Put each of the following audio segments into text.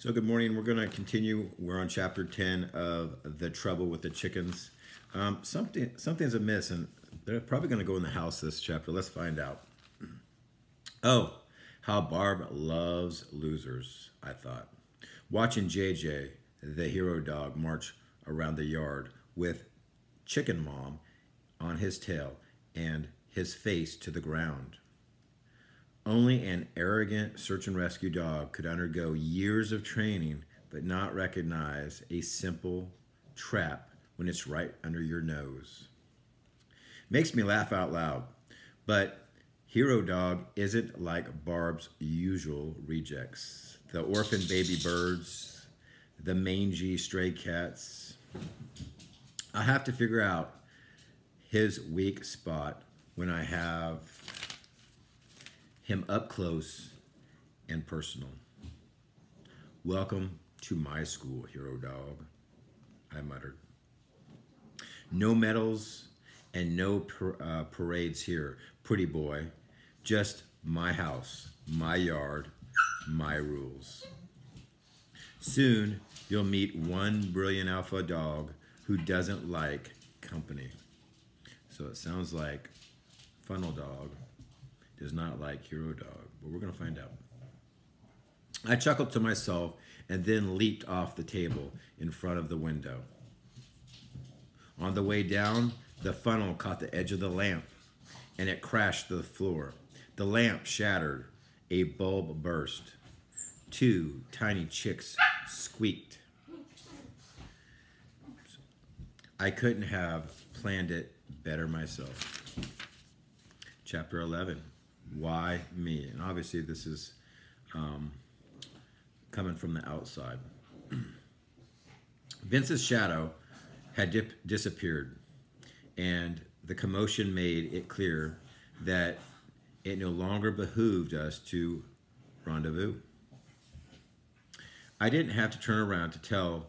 So good morning. We're going to continue. We're on chapter 10 of The Trouble with the Chickens. Um, something Something's amiss, and they're probably going to go in the house this chapter. Let's find out. Oh, how Barb loves losers, I thought. Watching JJ, the hero dog, march around the yard with Chicken Mom on his tail and his face to the ground. Only an arrogant search and rescue dog could undergo years of training but not recognize a simple trap when it's right under your nose. Makes me laugh out loud, but Hero Dog isn't like Barb's usual rejects. The orphan baby birds, the mangy stray cats. I have to figure out his weak spot when I have him up close and personal. Welcome to my school, hero dog, I muttered. No medals and no par- uh, parades here, pretty boy. Just my house, my yard, my rules. Soon you'll meet one brilliant alpha dog who doesn't like company. So it sounds like Funnel Dog does not like Hero Dog, but we're going to find out. I chuckled to myself and then leaped off the table in front of the window. On the way down, the funnel caught the edge of the lamp and it crashed to the floor. The lamp shattered, a bulb burst. Two tiny chicks squeaked. I couldn't have planned it better myself. Chapter 11 why me? And obviously, this is um, coming from the outside. Vince's shadow had dip- disappeared, and the commotion made it clear that it no longer behooved us to rendezvous. I didn't have to turn around to tell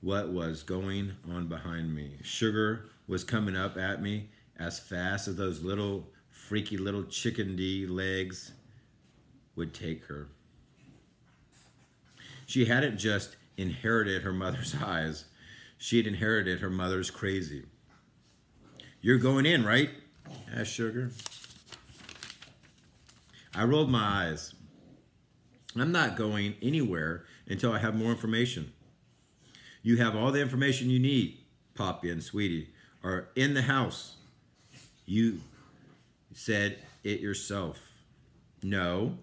what was going on behind me. Sugar was coming up at me as fast as those little freaky little chickadee legs would take her. She hadn't just inherited her mother's eyes, she had inherited her mother's crazy. You're going in, right? asked Sugar. I rolled my eyes. I'm not going anywhere until I have more information. You have all the information you need, Poppy and Sweetie, are in the house. You said it yourself. No.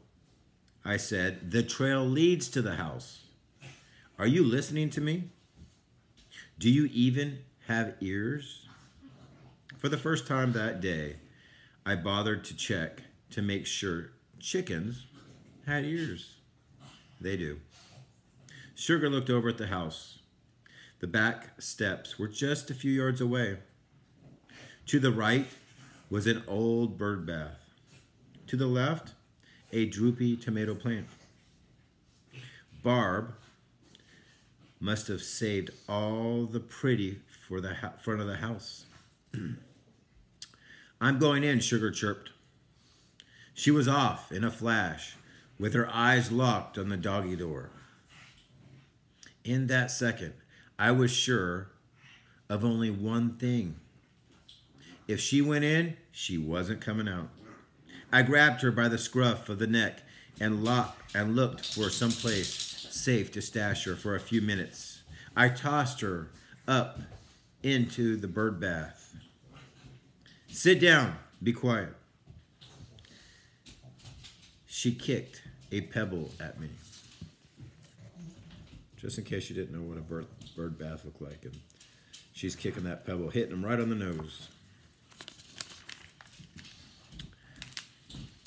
I said, the trail leads to the house. Are you listening to me? Do you even have ears? For the first time that day, I bothered to check to make sure chickens had ears. They do. Sugar looked over at the house. The back steps were just a few yards away. To the right, was an old bird bath. To the left, a droopy tomato plant. Barb must have saved all the pretty for the front of the house. I'm going in, Sugar chirped. She was off in a flash, with her eyes locked on the doggy door. In that second, I was sure of only one thing. If she went in, she wasn't coming out. I grabbed her by the scruff of the neck and locked and looked for some place safe to stash her for a few minutes. I tossed her up into the bird bath. Sit down, be quiet. She kicked a pebble at me. Just in case you didn't know what a bird, bird bath looked like. And she's kicking that pebble, hitting him right on the nose.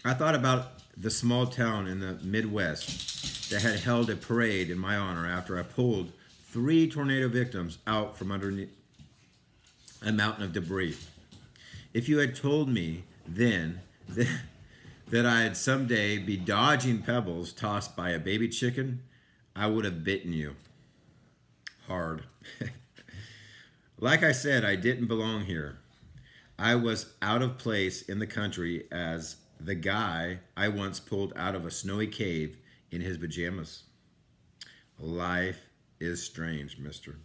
I thought about the small town in the Midwest that had held a parade in my honor after I pulled three tornado victims out from underneath a mountain of debris. If you had told me then that, I'd someday be dodging pebbles tossed by a baby chicken, I would have bitten you hard. like I said, I didn't belong here. I was out of place in the country as the guy I once pulled out of a snowy cave in his pajamas. Life is strange, mister.